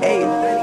Hey.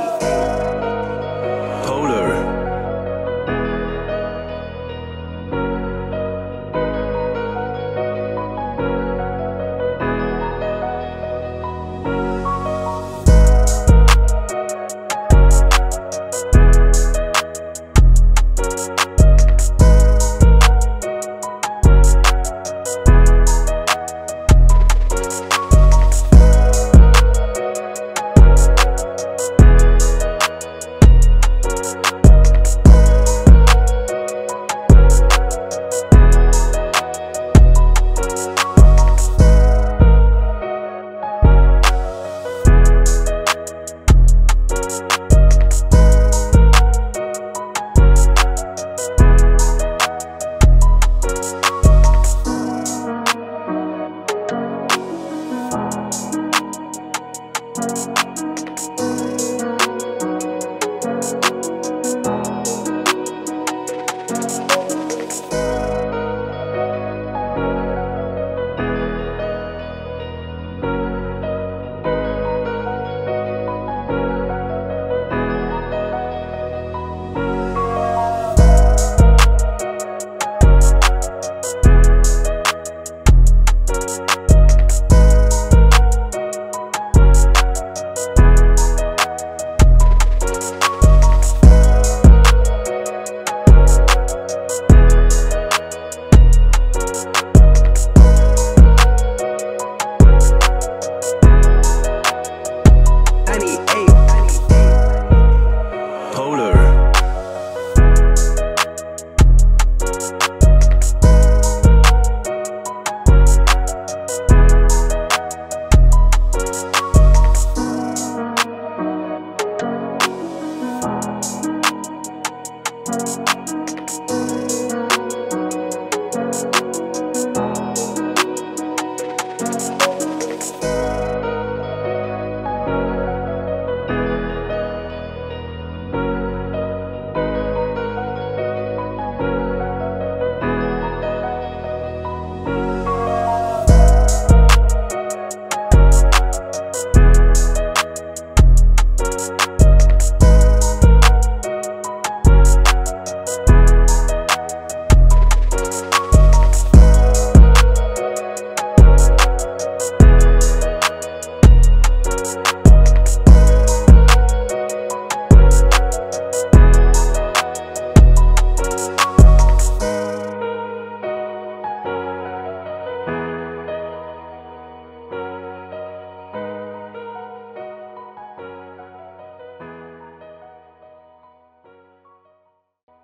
Thank